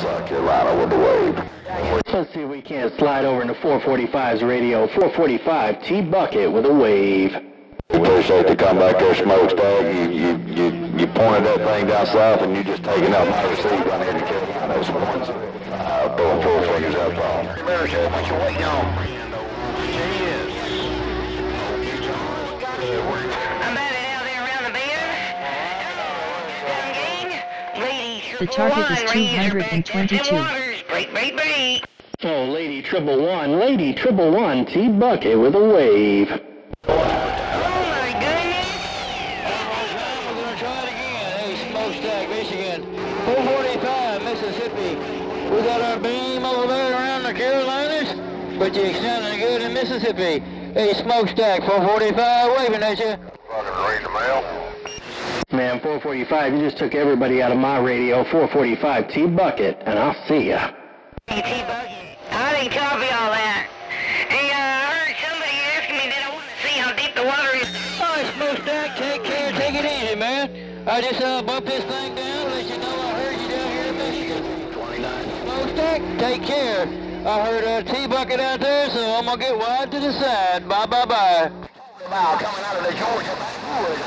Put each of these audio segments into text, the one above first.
South Carolina with the wave. Let's see if we can't slide over into 445's radio. 445 T Bucket with a wave. Appreciate the comeback there, smokestack. You, you, you, you pointed that thing down south and you just taking out my receipt down here to Carolina. It's ones, uh, throwing four fingers out wrong. America, what you waiting on? The target is triple one, raise your back to 222. the waters. Break, break, break. Oh, Lady Triple One, Lady Triple One T Bucket with a wave. Oh my goodness. We're going to try it again. Hey, Smokestack, Michigan. 445, Mississippi. We got our beam over there around the Carolinas, but you sounding good in Mississippi. Hey, Smokestack, 445, waving at you. Fucking read the mail. Man, 445, you just took everybody out of my radio. 445 T Bucket, and I'll see ya. T-Buggy. I didn't copy all that. Hey, uh, I heard somebody asking me that I want to see how deep the water is. All right, Smokestack, take care, take it easy, man. I just uh, bumped this thing down, let you know I heard you down here in Michigan. 29. Smokestack, take care. I heard a T-Bucket out there, so I'm going to get wide to the side. Bye bye bye, bye, bye. Coming out of the Georgia backwoods.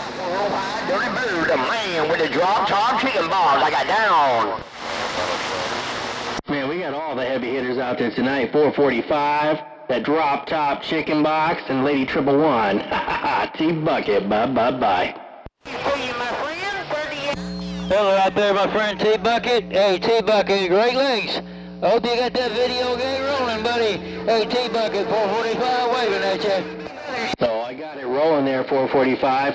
Dirty bird, the man with the drop top chicken balls I got down. Man, we got all the heavy hitters out there tonight. 445, that drop top chicken box, and Lady Triple One. T Bucket, bye bye bye. See you, my friend. 38. Hello out there, my friend T-Bucket. Hey, T-Bucket, Great Lakes. Hope oh, you got that video game rolling, buddy. Hey, T-Bucket, 445 waving at you. So I got it rolling there, 445.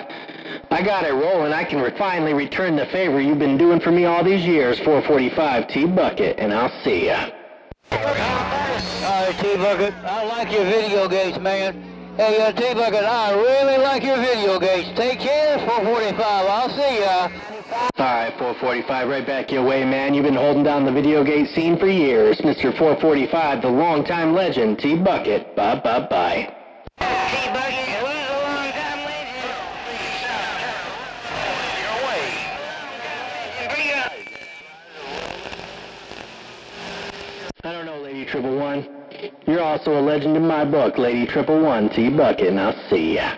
I got it rolling. I can finally return the favor you've been doing for me all these years, 445 T Bucket, and I'll see ya. All right, T-Bucket, I like your video games, man. Hey, uh, T-Bucket, I really like your video games. Take care, 445. I'll see ya. All right, 445, right back your way, man. You've been holding down the video gate scene for years. Mr. 445, the longtime legend, T Bucket. Bye bye bye. T-Buggy, who's a long time legend? Your way. Bring it up. I don't know, Lady Triple One. You're also a legend in my book, Lady Triple One, T Bucket, and I'll see ya.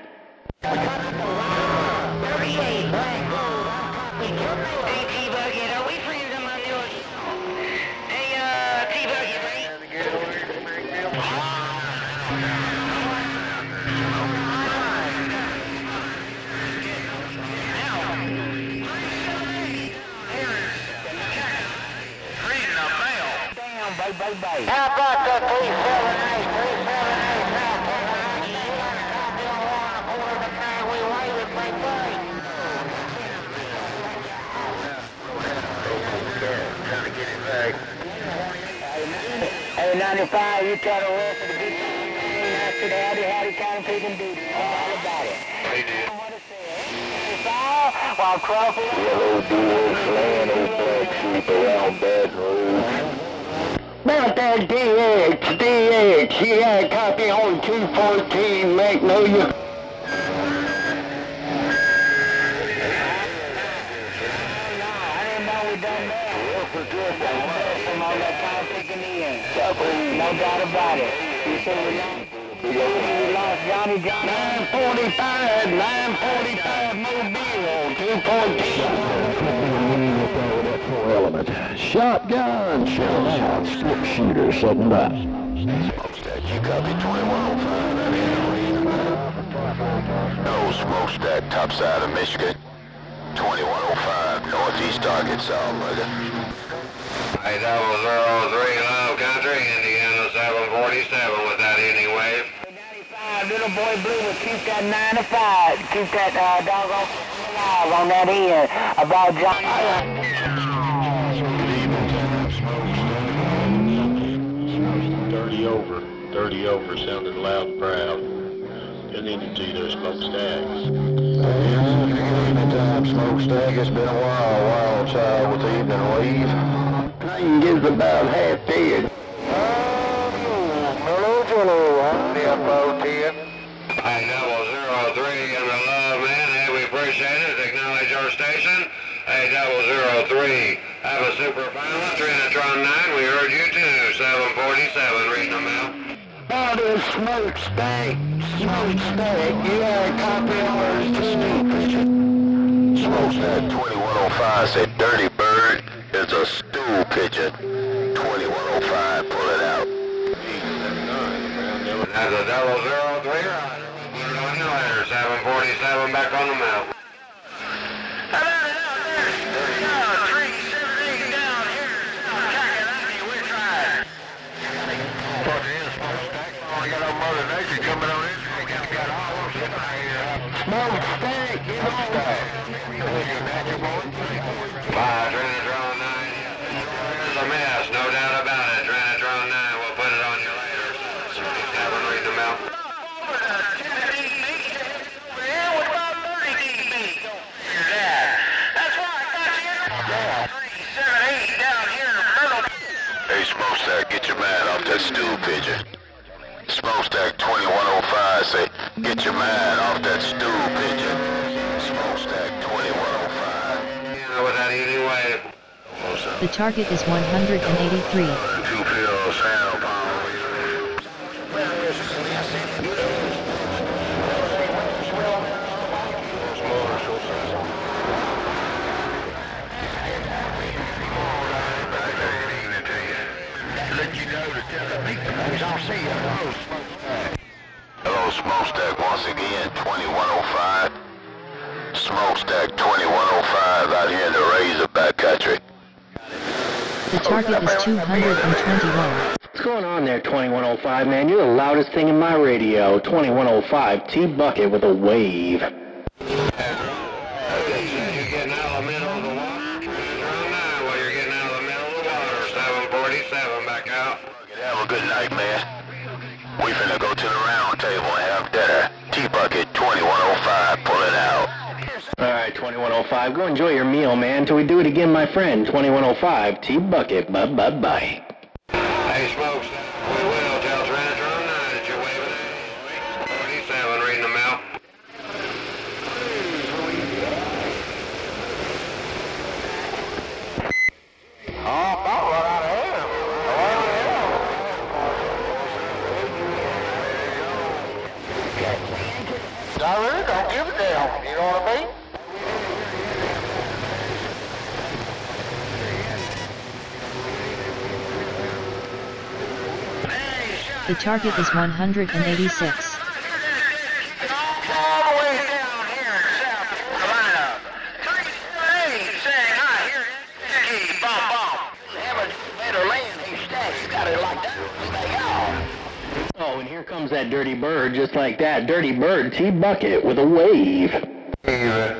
Hey, 95, you try to roll for the big after the howdy, howdy, kind of picking duty. All about it. They did. What it say? While Crawford... Yellow bulls laying old black sheep around Baton Rouge. About that DX, DX, he had a copy on 214 Magnolia. I didn't know we done that. I'm on that time taking in. No doubt about it. You say we lost. We lost Shotgun shells, shot, shooter, setting up. Smokestack, you copy 2105. No smokestack, top side of Michigan. 2105, northeast target, south. Mugger. 800 Love Country, Indiana 747 without any wave. 95, little boy blue will keep that nine to five keep that uh, dog off alive on that end about John. Dirty over, dirty over sounded loud and proud. Didn't even see those smokestacks. Yeah, evening time smokestack. It's been a while, wild child with the evening wave. Plane gets about half dead. Hello, Jello. Info 10. Hey, double zero three in the love, man. Hey, we appreciate it. Acknowledge our station. Hey, double zero three. Have a super final, Trinitron 9. We heard you too. 747, reading them out. About a smokestack, smokestack. You got a copy of ours to sneak, Smokestack 2105 said A stool pigeon. 2105, pull it out. That's a double zero three rider. Put it on your ladder. 747 back on the mount. Smokestack, get on. Five, Trinitron 9. There's a mess, no doubt about it. Trinitron 9, we'll put it on you later. 7, read them out. Hey, Smokestack, get your man off that stool pigeon. Smokestack 2105 say, get your man off that stool pigeon. Smokestack 2105. Yeah, with that eating. The target is 183. Two pills, sound power. Hello, Smokestack, once again, 2105. Smokestack 2105 out here in the Razorback country. The target is 221. What's going on there, 2105, man? You're the loudest thing in my radio. 2105, T-Bucket with a wave. You're getting out of the middle of the water. Trinitron 9, well, you're getting out of the middle of the water. 747 back out. Have a good night, man. We finna go to the round table and have dinner. T-Bucket 2105, pull it out. All right, 2105, go enjoy your meal, man. Till we do it again, my friend. 2105, T-Bucket, bye-bye-bye. Hey, Smokes, we will tell Trinitron 9 that you're waving at 47, reading them out. I really don't give a damn, you know what I mean? The target is 186. all the way down here in South Carolina. Three days saying, I hear ski, bum, bum. Have a better land, he stacks, he's got it like that. Like, oh. Oh, and here comes that dirty bird, just like that. Dirty bird, T-Bucket with a wave. Get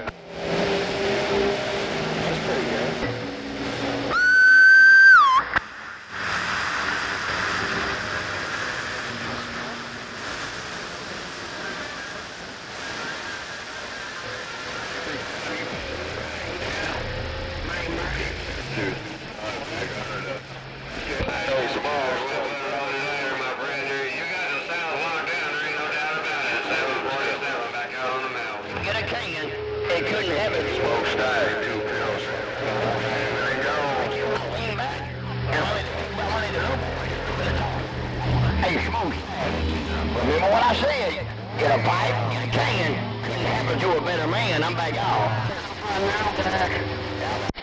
Get a pipe, get a can. Couldn't happen to a better man. I'm back off.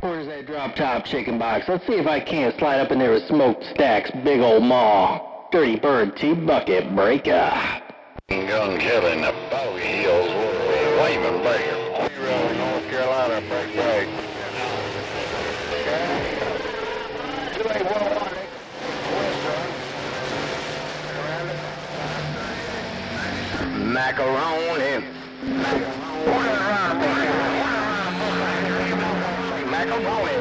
Where's that drop top chicken box? Let's see if I can't slide up in there with smoked stacks, big old maw. Dirty bird, T-Bucket, break up. Gun killing the Bowie Hills, waving breaker. Zero, North Carolina, break break. Two eight one one. Macaroni. Macaroni.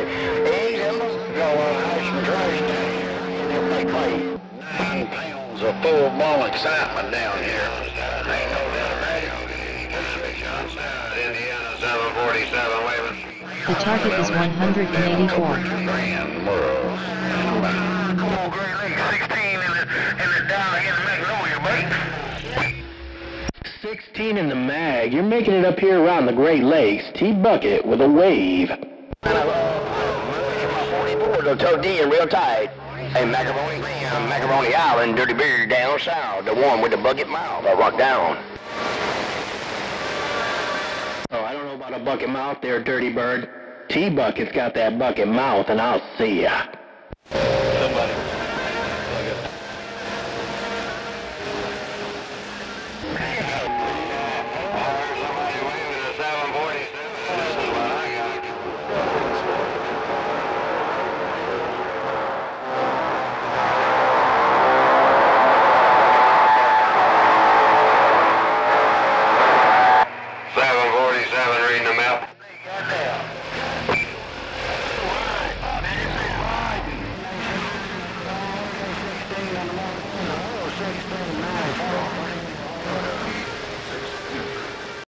Eggs and go on ice and trash can. They play. Nine pounds of full ball excitement down here. Ain't no doubt about it. Indiana 747 waving. The target is 184. Grand world. Come on, Great Lakes 16 in the, in the down here in Magnolia, mate. 16 in the mag. You're making it up here around the Great Lakes. T-Bucket with a wave. And I love, my Circle toe D and real tight. Hey, Macaroni Macaroni Island, Dirty Beard down south. The one with the bucket mouth. I rock down. Oh, I don't know about a bucket mouth there, dirty bird. T-Bucket's got that bucket mouth, and I'll see ya.